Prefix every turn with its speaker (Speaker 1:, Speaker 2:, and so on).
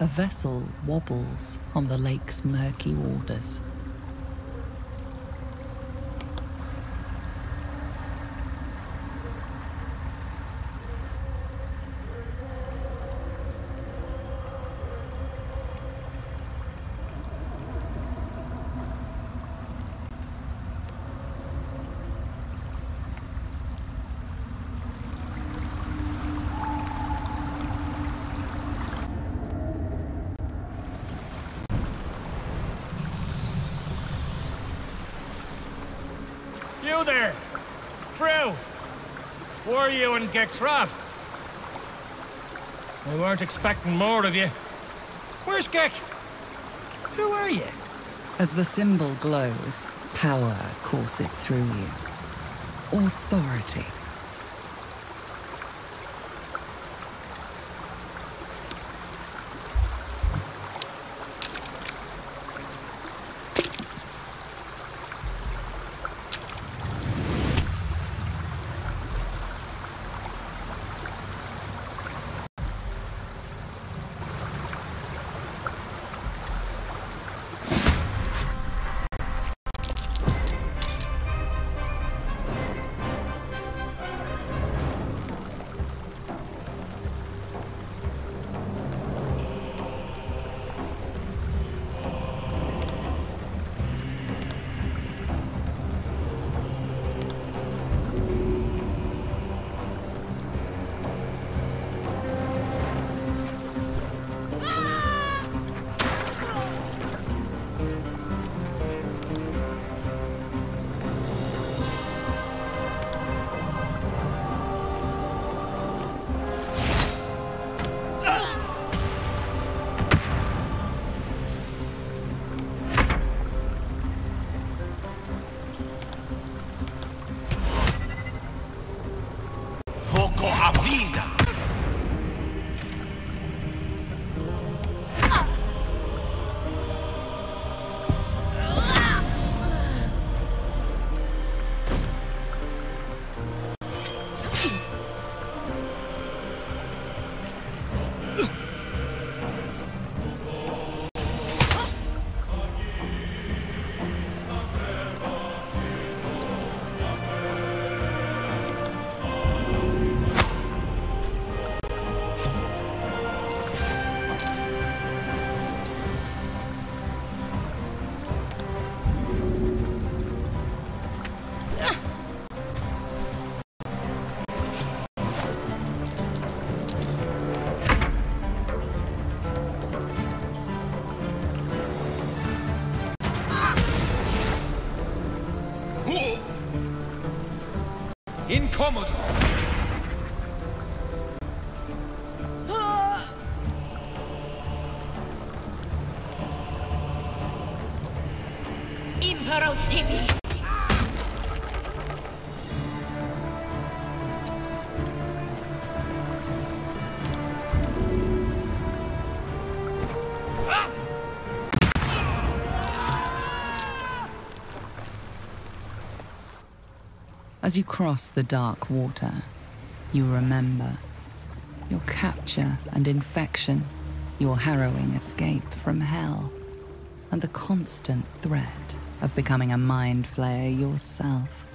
Speaker 1: A vessel wobbles on the lake's murky waters.
Speaker 2: You there! Drew! Were you in Gekh's We weren't expecting more of you. Where's Gek? Who are you?
Speaker 1: As the symbol glows, power courses through you. Authority.
Speaker 3: Vida! Incómodo!
Speaker 4: Impero Tibi!
Speaker 1: As you cross the dark water, you remember your capture and infection, your harrowing escape from hell, and the constant threat of becoming a mind flayer yourself.